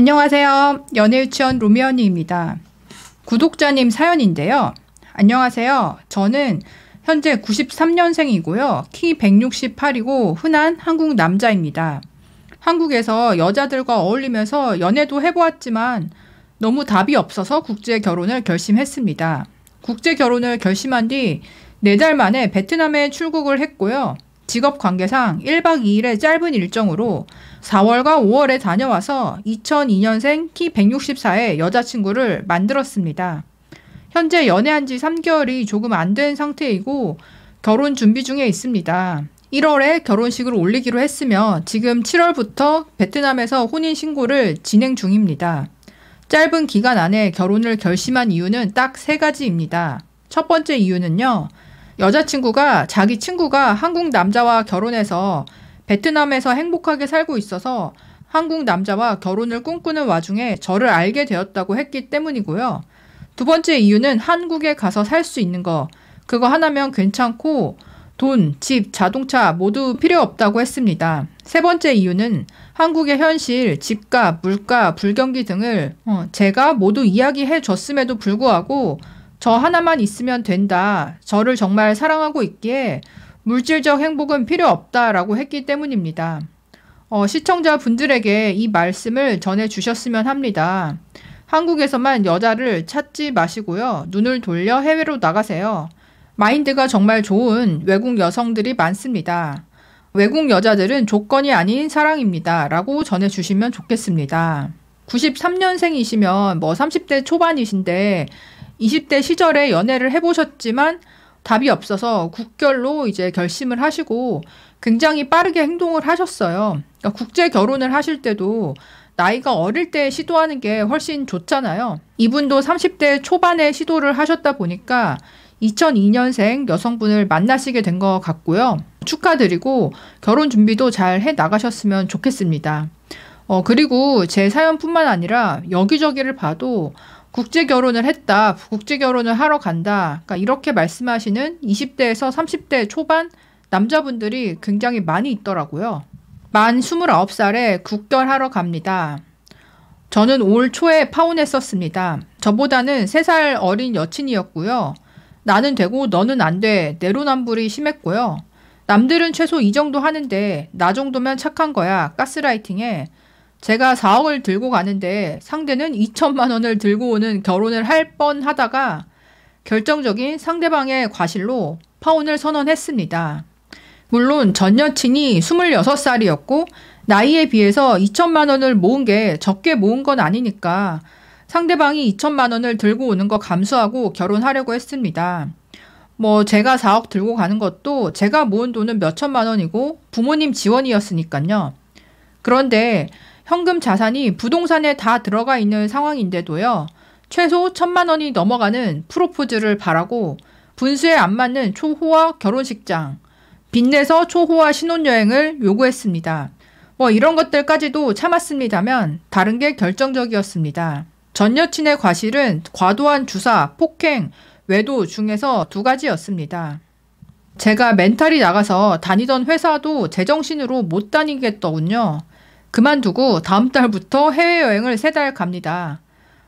안녕하세요. 연애유치원 로미언니입니다. 구독자님 사연인데요. 안녕하세요. 저는 현재 93년생이고요. 키 168이고 흔한 한국 남자입니다. 한국에서 여자들과 어울리면서 연애도 해보았지만 너무 답이 없어서 국제 결혼을 결심했습니다. 국제 결혼을 결심한 뒤 4달 만에 베트남에 출국을 했고요. 직업 관계상 1박 2일의 짧은 일정으로 4월과 5월에 다녀와서 2002년생 키 164의 여자친구를 만들었습니다. 현재 연애한 지 3개월이 조금 안 된 상태이고 결혼 준비 중에 있습니다. 1월에 결혼식을 올리기로 했으며 지금 7월부터 베트남에서 혼인 신고를 진행 중입니다. 짧은 기간 안에 결혼을 결심한 이유는 딱 세 가지입니다. 첫 번째 이유는요. 여자친구가 자기 친구가 한국 남자와 결혼해서 베트남에서 행복하게 살고 있어서 한국 남자와 결혼을 꿈꾸는 와중에 저를 알게 되었다고 했기 때문이고요. 두 번째 이유는 한국에 가서 살 수 있는 거. 그거 하나면 괜찮고 돈, 집, 자동차 모두 필요 없다고 했습니다. 세 번째 이유는 한국의 현실, 집값, 물가, 불경기 등을 어, 제가 모두 이야기해 줬음에도 불구하고 저 하나만 있으면 된다. 저를 정말 사랑하고 있기에 물질적 행복은 필요 없다라고 했기 때문입니다. 어, 시청자 분들에게 이 말씀을 전해 주셨으면 합니다. 한국에서만 여자를 찾지 마시고요. 눈을 돌려 해외로 나가세요. 마인드가 정말 좋은 외국 여성들이 많습니다. 외국 여자들은 조건이 아닌 사랑입니다. 라고 전해주시면 좋겠습니다. 93년생이시면 뭐 30대 초반이신데 20대 시절에 연애를 해보셨지만 답이 없어서 국결로 이제 결심을 하시고 굉장히 빠르게 행동을 하셨어요. 그러니까 국제 결혼을 하실 때도 나이가 어릴 때 시도하는 게 훨씬 좋잖아요. 이분도 30대 초반에 시도를 하셨다 보니까 2002년생 여성분을 만나시게 된 것 같고요. 축하드리고 결혼 준비도 잘 해 나가셨으면 좋겠습니다. 어, 그리고 제 사연뿐만 아니라 여기저기를 봐도 국제 결혼을 했다, 국제 결혼을 하러 간다. 그러니까 이렇게 말씀하시는 20대에서 30대 초반 남자분들이 굉장히 많이 있더라고요. 만 29살에 국결하러 갑니다. 저는 올 초에 파혼했었습니다. 저보다는 3살 어린 여친이었고요. 나는 되고 너는 안 돼. 내로남불이 심했고요. 남들은 최소 이 정도 하는데 나 정도면 착한 거야. 가스라이팅에 제가 4억을 들고 가는데 상대는 2천만 원을 들고 오는 결혼을 할 뻔 하다가 결정적인 상대방의 과실로 파혼을 선언했습니다. 물론 전 여친이 26살이었고 나이에 비해서 2천만 원을 모은 게 적게 모은 건 아니니까 상대방이 2천만 원을 들고 오는 거 감수하고 결혼하려고 했습니다. 뭐 제가 4억 들고 가는 것도 제가 모은 돈은 몇 천만 원이고 부모님 지원이었으니까요. 그런데 현금 자산이 부동산에 다 들어가 있는 상황인데도요. 최소 천만 원이 넘어가는 프로포즈를 바라고 분수에 안 맞는 초호화 결혼식장, 빚내서 초호화 신혼여행을 요구했습니다. 뭐 이런 것들까지도 참았습니다면 다른 게 결정적이었습니다. 전 여친의 과실은 과도한 주사, 폭행, 외도 중에서 두 가지였습니다. 제가 멘탈이 나가서 다니던 회사도 제정신으로 못 다니겠더군요. 그만두고 다음 달부터 해외여행을 세 달 갑니다.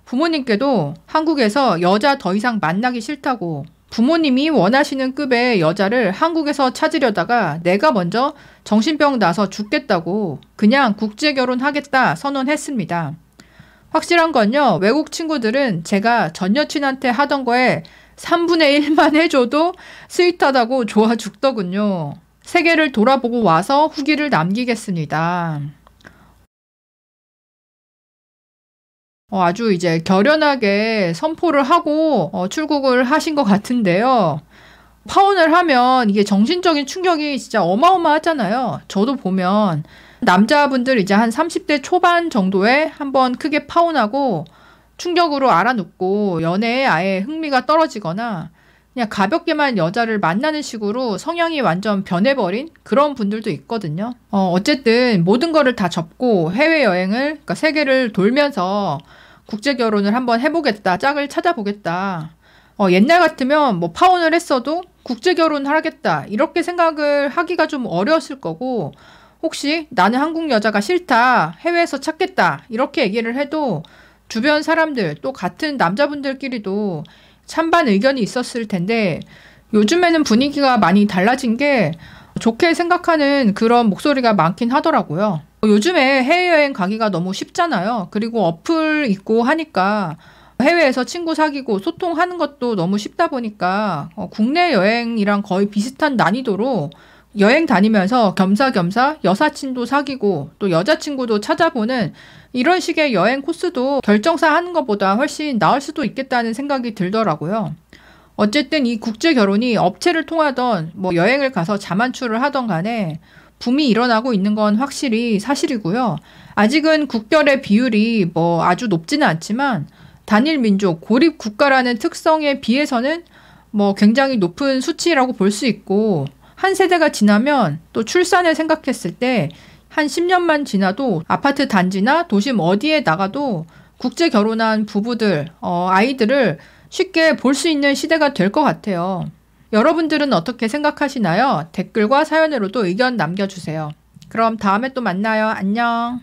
부모님께도 한국에서 여자 더 이상 만나기 싫다고 부모님이 원하시는 급의 여자를 한국에서 찾으려다가 내가 먼저 정신병 나서 죽겠다고 그냥 국제 결혼하겠다 선언했습니다. 확실한 건요, 외국 친구들은 제가 전 여친한테 하던 거에 3분의 1만 해줘도 스윗하다고 좋아 죽더군요. 세계를 돌아보고 와서 후기를 남기겠습니다. 어, 아주 이제 결연하게 선포를 하고 어, 출국을 하신 것 같은데요. 파혼을 하면 이게 정신적인 충격이 진짜 어마어마하잖아요. 저도 보면 남자분들 이제 한 30대 초반 정도에 한번 크게 파혼하고 충격으로 알아눕고 연애에 아예 흥미가 떨어지거나 그냥 가볍게만 여자를 만나는 식으로 성향이 완전 변해버린 그런 분들도 있거든요. 어, 어쨌든 모든 거를 다 접고 해외여행을, 그러니까 세계를 돌면서 국제 결혼을 한번 해보겠다, 짝을 찾아보겠다. 어, 옛날 같으면 뭐 파혼을 했어도 국제 결혼을 하겠다 이렇게 생각을 하기가 좀 어려웠을 거고 혹시 나는 한국 여자가 싫다, 해외에서 찾겠다, 이렇게 얘기를 해도 주변 사람들 또 같은 남자분들끼리도 찬반 의견이 있었을 텐데 요즘에는 분위기가 많이 달라진 게 좋게 생각하는 그런 목소리가 많긴 하더라고요. 요즘에 해외여행 가기가 너무 쉽잖아요. 그리고 어플 있고 하니까 해외에서 친구 사귀고 소통하는 것도 너무 쉽다 보니까 어, 국내 여행이랑 거의 비슷한 난이도로 여행 다니면서 겸사겸사 여사친도 사귀고 또 여자친구도 찾아보는 이런 식의 여행 코스도 결정사 하는 것보다 훨씬 나을 수도 있겠다는 생각이 들더라고요. 어쨌든 이 국제 결혼이 업체를 통하던 뭐 여행을 가서 자만추를 하던 간에 붐이 일어나고 있는 건 확실히 사실이고요. 아직은 국결의 비율이 뭐 아주 높지는 않지만 단일 민족 고립 국가라는 특성에 비해서는 뭐 굉장히 높은 수치라고 볼 수 있고 한 세대가 지나면 또 출산을 생각했을 때 한 10년만 지나도 아파트 단지나 도심 어디에 나가도 국제 결혼한 부부들, 어, 아이들을 쉽게 볼 수 있는 시대가 될 것 같아요. 여러분들은 어떻게 생각하시나요? 댓글과 사연으로도 의견 남겨주세요. 그럼 다음에 또 만나요. 안녕.